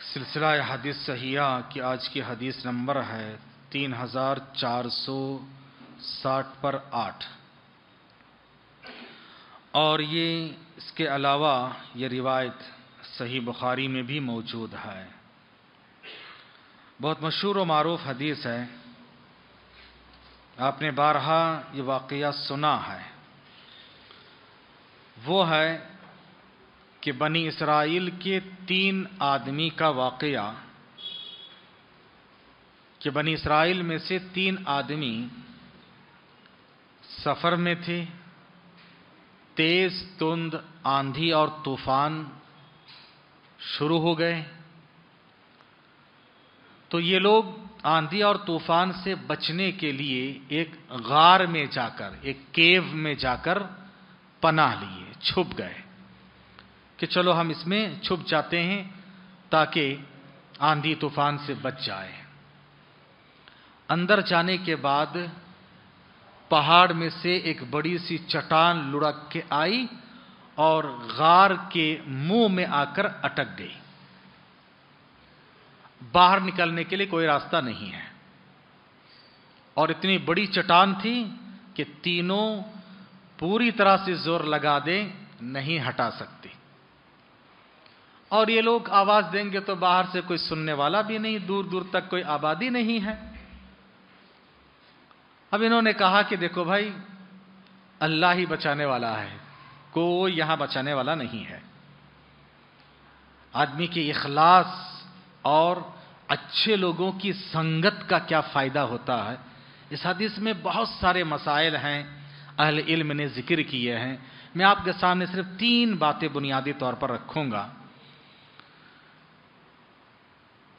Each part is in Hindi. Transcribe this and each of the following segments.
सिलसिला हदीस सहिया की आज की हदीस नंबर है तीन हजार चार सौ साठ पर आठ और ये इसके अलावा ये रिवायत सही बुखारी में भी मौजूद है बहुत मशहूर व मारूफ हदीस है आपने बारहा ये वाक़या सुना है। वो है कि बनी इसराइल के तीन आदमी का वाक़या कि बनी इसराइल में से तीन आदमी सफ़र में थे, तेज तुंद, आंधी और तूफ़ान शुरू हो गए। तो ये लोग आंधी और तूफ़ान से बचने के लिए एक गार में जाकर, एक केव में जाकर पनाह लिए, छुप गए। कि चलो हम इसमें छुप जाते हैं ताकि आंधी तूफ़ान से बच जाए। अंदर जाने के बाद पहाड़ में से एक बड़ी सी चट्टान लुढ़क के आई और गार के मुँह में आकर अटक गई। बाहर निकलने के लिए कोई रास्ता नहीं है। और इतनी बड़ी चट्टान थी कि तीनों पूरी तरह से ज़ोर लगा दे, नहीं हटा सकती। और ये लोग आवाज़ देंगे तो बाहर से कोई सुनने वाला भी नहीं दूर दूर तक कोई आबादी नहीं है। अब इन्होंने कहा कि देखो भाई, अल्लाह ही बचाने वाला है, कोई यहाँ बचाने वाला नहीं है। आदमी की इखलास और अच्छे लोगों की संगत का क्या फ़ायदा होता है? इस हदीस में बहुत सारे मसाइल हैं, अहल इल्म ने ज़िक्र किए हैं। मैं आपके सामने सिर्फ़ तीन बातें बुनियादी तौर पर रखूँगा।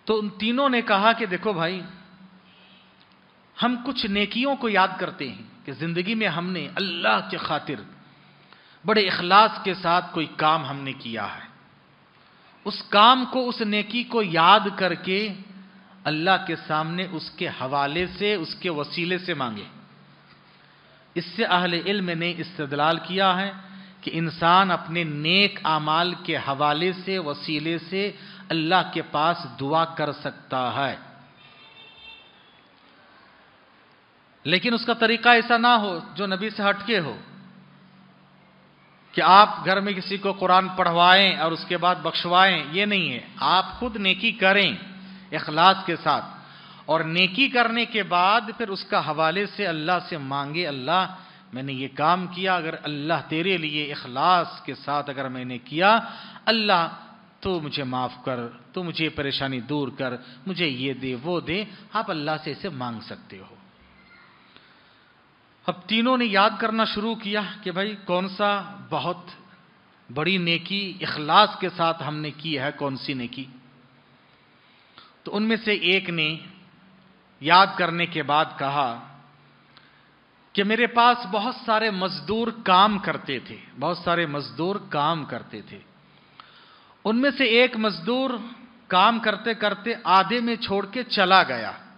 तो उन तीनों ने कहा कि देखो भाई, हम कुछ नेकियों को याद करते हैं कि ज़िंदगी में हमने अल्लाह के खातिर बड़े इखलास के साथ कोई काम हमने किया है। उस काम को, उस नेकी को याद करके अल्लाह के सामने उसके हवाले से, उसके वसीले से मांगे। इससे अहल इल्म ने इस्तदलाल किया है कि इंसान अपने नेक आमाल के हवाले से, वसीले से अल्लाह के पास दुआ कर सकता है। लेकिन उसका तरीका ऐसा ना हो, जो नबी से हटके हो। कि आप घर में किसी को कुरान पढ़वाएँ और उसके बाद बख्शवाएँ, ये नहीं है। आप खुद नेकी करें इखलास के साथ। और नेकी करने के बाद फिर उसका हवाले से अल्लाह से मांगे, अल्लाह, मैंने ये काम किया, अगर अल्लाह तेरे लिए इखलास के साथ अगर मैंने किया, अल्लाह तो मुझे माफ़ कर तो मुझे परेशानी दूर कर, मुझे ये दे, वो दे, आप अल्लाह से इसे मांग सकते हो। अब तीनों ने याद करना शुरू किया कि भाई कौन सा बहुत बड़ी नेकी इखलास के साथ हमने की है, कौन सी नेकी। तो उनमें से एक ने याद करने के बाद कहा कि मेरे पास बहुत सारे मजदूर काम करते थे, बहुत सारे मजदूर काम करते थे। उनमें से एक मजदूर काम करते करते आधे में छोड़ के चला गया।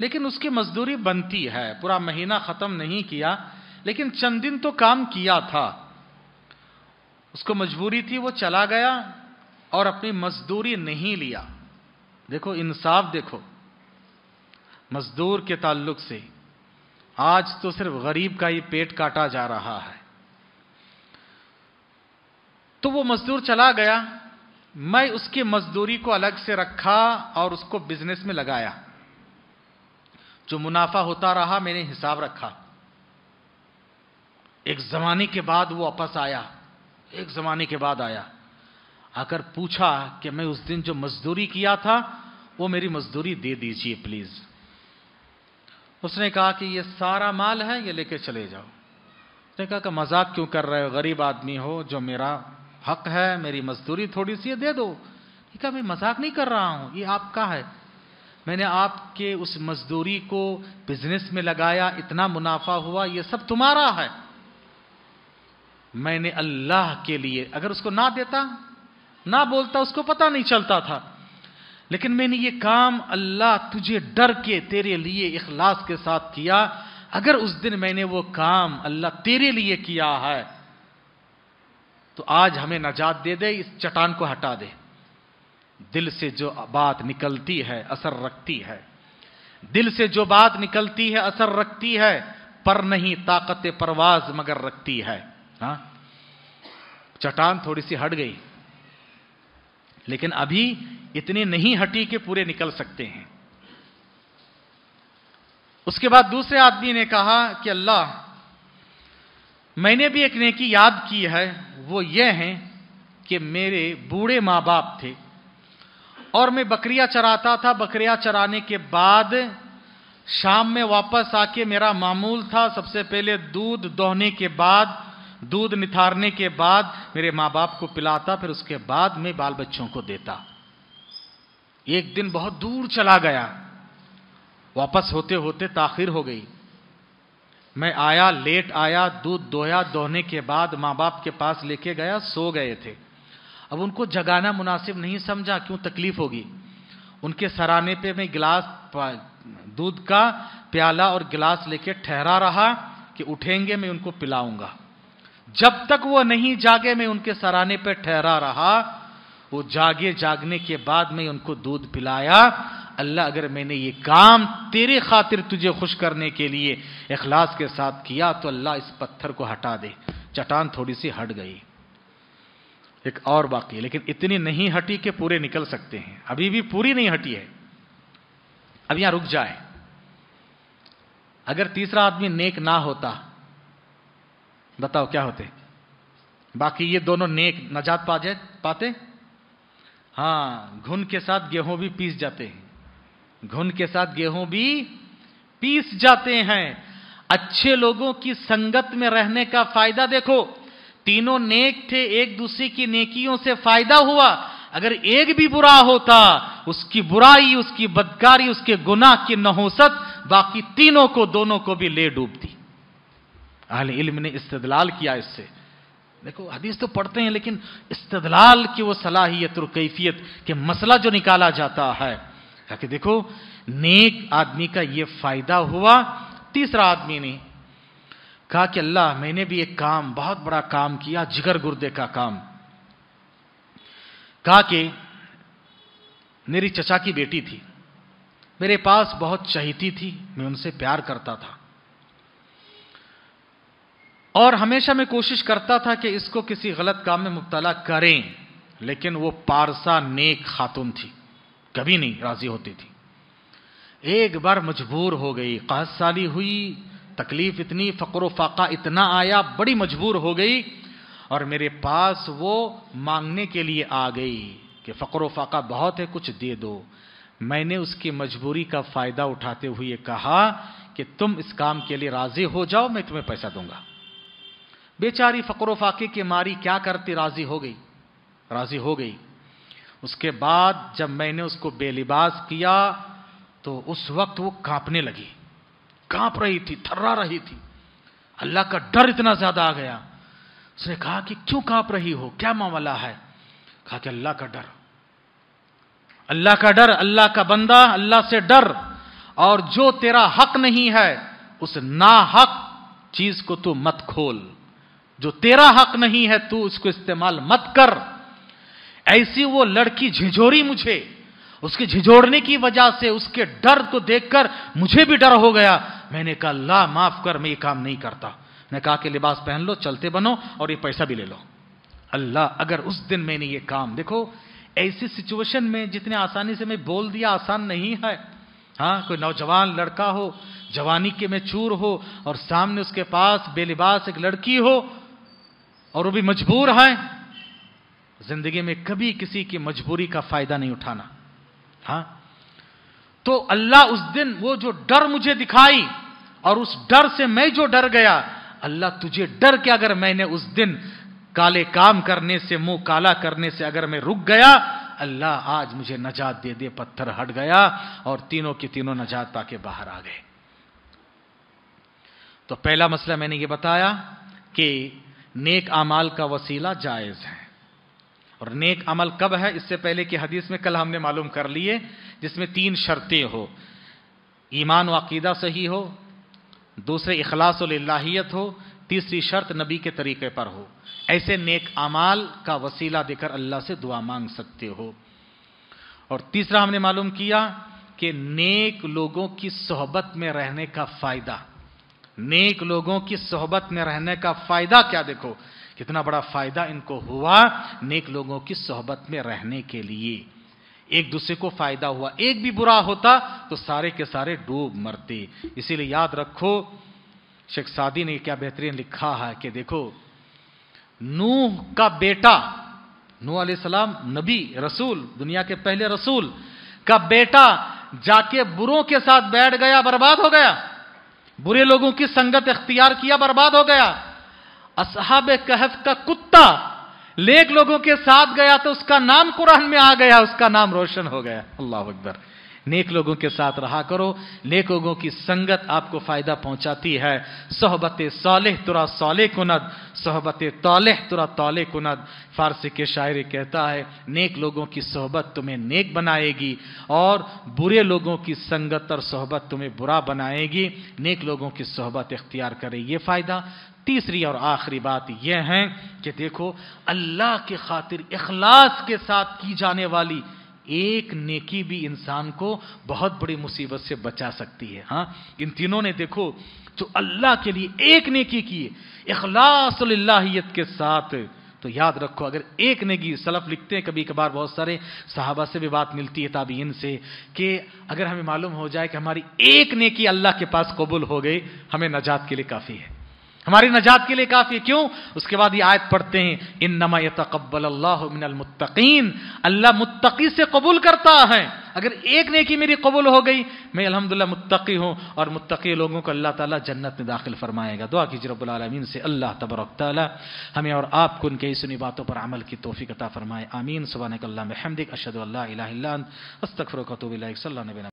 लेकिन उसकी मजदूरी बनती है। पूरा महीना खत्म नहीं किया, लेकिन चंद दिन तो काम किया था। उसको मजबूरी थी, वो चला गया और अपनी मजदूरी नहीं लिया। देखो, इंसाफ देखो, मजदूर के ताल्लुक से। आज तो सिर्फ़ गरीब का ही पेट काटा जा रहा है। तो वो मजदूर चला गया, मैं उसकी मजदूरी को अलग से रखा और उसको बिज़नेस में लगाया। जो मुनाफा होता रहा, मैंने हिसाब रखा। एक जमाने के बाद वो वापस आया। एक जमाने के बाद आया। आकर पूछा कि मैं उस दिन जो मजदूरी किया था, वो मेरी मजदूरी दे दीजिए, प्लीज़। उसने कहा कि ये सारा माल है, ये लेके चले जाओ। उसने कहा कि मज़ाक क्यों कर रहे हो? गरीब आदमी हो, जो मेरा हक है, मेरी मजदूरी थोड़ी सी दे दो। ठीक है मैं मज़ाक नहीं कर रहा हूँ, ये आपका है। मैंने आपके उस मजदूरी को बिज़नेस में लगाया, इतना मुनाफा हुआ, ये सब तुम्हारा है। मैंने अल्लाह के लिए, अगर उसको ना देता, ना बोलता, उसको पता नहीं चलता था। लेकिन मैंने ये काम अल्लाह तुझे डर के, तेरे लिए इखलास के साथ किया। अगर उस दिन मैंने वो काम अल्लाह तेरे लिए किया है तो आज हमें नजात दे दे, इस चटान को हटा दे। दिल से जो बात निकलती है, असर रखती है। दिल से जो बात निकलती है, असर रखती है, पर नहीं ताकत परवाज मगर रखती है। हा? चटान थोड़ी सी हट गई। लेकिन अभी इतनी नहीं हटी कि पूरे निकल सकते हैं। उसके बाद दूसरे आदमी ने कहा कि अल्लाह, मैंने भी एक नेकी याद की है, वो ये है कि मेरे बूढ़े माँ बाप थे। और मैं बकरियाँ चराता था। बकरियाँ चराने के बाद शाम में वापस आके मेरा मामूल था। सबसे पहले दूध दोहने के बाद, दूध निथारने के बाद मेरे माँ बाप को पिलाता, फिर उसके बाद मैं बाल बच्चों को देता। एक दिन बहुत दूर चला गया। वापस होते होते ताखिर हो गई। मैं आया, लेट आया, दूध दोया, दोहने के बाद माँ बाप के पास लेके गया, सो गए थे। अब उनको जगाना मुनासिब नहीं समझा, क्यों तकलीफ़ होगी? उनके सराने पे मैं गिलास दूध का प्याला और गिलास लेके ठहरा रहा कि उठेंगे, मैं उनको पिलाऊँगा। जब तक वो नहीं जागे, मैं उनके सराने पर ठहरा रहा। वो जागे, जागने के बाद मैं उनको दूध पिलाया। अल्लाह, अगर मैंने ये काम तेरे खातिर तुझे खुश करने के लिए इखलास के साथ किया तो अल्लाह इस पत्थर को हटा दे। चटान थोड़ी सी हट गई। एक और बाकी है, लेकिन इतनी नहीं हटी कि पूरे निकल सकते हैं। अभी भी पूरी नहीं हटी है। अब यहाँ रुक जाए। अगर तीसरा आदमी नेक ना होता, बताओ क्या होते? बाकी ये दोनों नेक नजात पा जाए, पाते? हाँ घुन के साथ गेहूँ भी पीस जाते हैं। घुन के साथ गेहूँ भी पीस जाते हैं। अच्छे लोगों की संगत में रहने का फ़ायदा देखो। तीनों नेक थे, एक दूसरे की नेकियों से फ़ायदा हुआ। अगर एक भी बुरा होता, उसकी बुराई, उसकी बदकारी, उसके गुनाह की नहोसत, बाकी तीनों को, दोनों को भी ले डूबती। अहल इल्म ने इस्तदलाल किया इससे। देखो, हदीस तो पढ़ते हैं, लेकिन इस्तदलाल की वो सलाहियत और कैफियत के मसला जो निकाला जाता है कि देखो, नेक आदमी का ये फ़ायदा हुआ, तीसरा आदमी ने कहा कि अल्लाह, मैंने भी एक काम, बहुत बड़ा काम किया, जिगर गुर्दे का काम। कहा कि मेरी चचा की बेटी थी। मेरे पास बहुत चहीती थी, मैं उनसे प्यार करता था। और हमेशा मैं कोशिश करता था कि इसको किसी गलत काम में मुबतला करें, लेकिन वो पारसा नेक खातून थी। कभी नहीं राज़ी होती थी। एक बार मजबूर हो गई कहत साली हुई तकलीफ़ इतनी, फ़क्र फाका इतना आया, बड़ी मजबूर हो गई और मेरे पास वो मांगने के लिए आ गई कि फ़क्र फाका बहुत है, कुछ दे दो। मैंने उसकी मजबूरी का फ़ायदा उठाते हुए कहा कि तुम इस काम के लिए राज़ी हो जाओ, मैं तुम्हें पैसा दूँगा। बेचारी फ़क्र फाके के मारी क्या करती राज़ी हो गई, राज़ी हो गई। उसके बाद जब मैंने उसको बेलिबास किया तो उस वक्त वो कांपने लगी। काँप रही थी, थर्रा रही थी। अल्लाह का डर इतना ज़्यादा आ गया। उसने कहा कि क्यों काँप रही हो? क्या मामला है? कहा कि अल्लाह का डर। अल्लाह का डर, अल्लाह का बंदा, अल्लाह से डर। और जो तेरा हक नहीं है, उस ना हक चीज़ को तू मत खोल। जो तेरा हक नहीं है, तू उसको इस्तेमाल मत कर। ऐसी वो लड़की झिझोरी मुझे उसके झिझोड़ने की वजह से उसके डर को देखकर मुझे भी डर हो गया। मैंने कहा अल्लाह माफ़ कर, मैं ये काम नहीं करता। मैं कहा कि लिबास पहन लो, चलते बनो और ये पैसा भी ले लो। अल्लाह, अगर उस दिन मैंने ये काम, देखो, ऐसी सिचुएशन में जितने आसानी से मैं बोल दिया, आसान नहीं है। हाँ कोई नौजवान लड़का हो, जवानी के में चूर हो और सामने उसके पास बेलिबास एक लड़की हो और वो भी मजबूर है, ज़िंदगी में कभी किसी की मजबूरी का फ़ायदा नहीं उठाना। हाँ? तो अल्लाह उस दिन वो जो डर मुझे दिखाई और उस डर से मैं जो डर गया, अल्लाह तुझे डर के अगर मैंने उस दिन काले काम करने से, मुँह काला करने से अगर मैं रुक गया, अल्लाह आज मुझे नजात दे दे, पत्थर हट गया और तीनों के तीनों नजात पाके बाहर आ गए। तो पहला मसला मैंने ये बताया कि नेक अमाल का वसीला जायज़ है। और नेक अमल कब है, इससे पहले कि हदीस में कल हमने मालूम कर लिए, जिसमें तीन शर्तें हो। ईमान व अकीदा सही हो, दूसरे इखलास लाहियत हो, तीसरी शर्त नबी के तरीके पर हो। ऐसे नेक अमाल का वसीला देकर अल्लाह से दुआ मांग सकते हो। और तीसरा हमने मालूम किया कि नेक लोगों की सोहबत में रहने का फ़ायदा। नेक लोगों की सोहबत में रहने का फ़ायदा क्या देखो? कितना बड़ा फ़ायदा इनको हुआ नेक लोगों की सोहबत में रहने के लिए। एक दूसरे को फ़ायदा हुआ। एक भी बुरा होता तो सारे के सारे डूब मरते। इसीलिए याद रखो, शेख सादी ने क्या बेहतरीन लिखा है कि देखो, नूह का बेटा, नूह सलाम, नबी, रसूल, दुनिया के पहले रसूल, का बेटा जाके बुरों के साथ बैठ गया, बर्बाद हो गया। बुरे लोगों की संगत इख्तियार किया, बर्बाद हो गया। असहाब कहफ का कुत्ता लेक लोगों के साथ गया तो उसका नाम कुरान में आ गया, उसका नाम रोशन हो गया। अल्लाह अकबर। नेक लोगों के साथ रहा करो। नेक लोगों की संगत आपको फ़ायदा पहुंचाती है। सोहबत सालेह तुरा साले कुनद। सोहबत तौलेह तुरा तौले कुनद। फारसी के शायरी कहता है, नेक लोगों की सोहबत तुम्हें नेक बनाएगी और बुरे लोगों की संगत और सोहबत तुम्हें बुरा बनाएगी। नेक लोगों की सोहबत इख्तियार करे, ये फ़ायदा। तीसरी और आखिरी बात यह है कि देखो, अल्लाह के खातिर इखलास के साथ की जाने वाली एक नेकी भी इंसान को बहुत बड़ी मुसीबत से बचा सकती है। हाँ इन तीनों ने देखो, जो अल्लाह के लिए एक नेकी की इखलासहियत के साथ तो याद रखो, अगर एक नेकी सलफ लिखते हैं कभी कभार बहुत सारे साहबा से भी बात मिलती है ताबीन से, कि अगर हमें मालूम हो जाए कि हमारी एक नेकी अल्लाह के पास कबूल हो गई, हमें नजात के लिए काफ़ी है। हमारी नजात के लिए काफ़ी क्यों? उसके बाद ये आयत पढ़ते हैं इन नमा तकबल अल्लाह मिनल मुत्तकीन। अल्लाह मुत्तकी से कबूल करता है। अगर एक नेकी मेरी कबूल हो गई, मैं अलहमदिल्ला मुत्तकी हूँ और मुत्तकी लोगों को अल्लाह ताला जन्नत में दाखिल फरमाएगा। दुआ कीजिए रब्बुल से अल्लाह तबरक ताला हमें और आपको उनके सुनी बातों पर अमल की तोफ़ी अता फरमाए। आमीन। सुबह अल्लाह हमदिक अशद अल्लाह अस्तफ़र